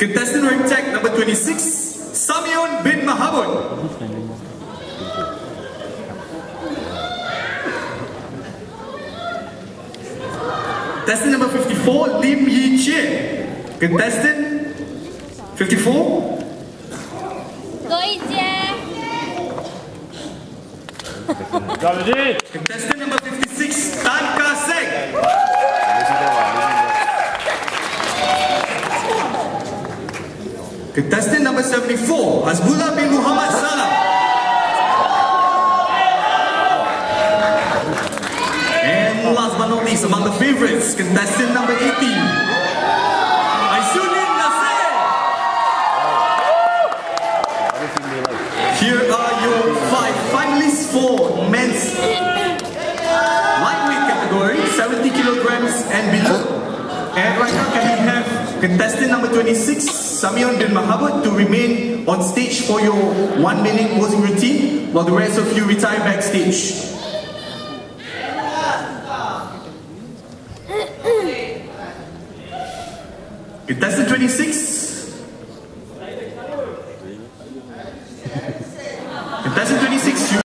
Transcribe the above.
Contestant ring tag number 26, Samion bin Mahabun. Contestant number 54, Lim Yi Chie. Contestant 54. Contestant number 56, Tan Ka Seng. Contestant number 74, Hasbullah bin Muhammad Salam. And last but not least, among the favorites, contestant number 18, Aizuddin Nasir. Here are your five finalists for men's lightweight category, 70 kilograms and below. And right now, Contestant number 26, Samion Bin Mahabot, to remain on stage for your one minute posing routine while the rest of you retire backstage. Contestant 26.